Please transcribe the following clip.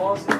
Rosa.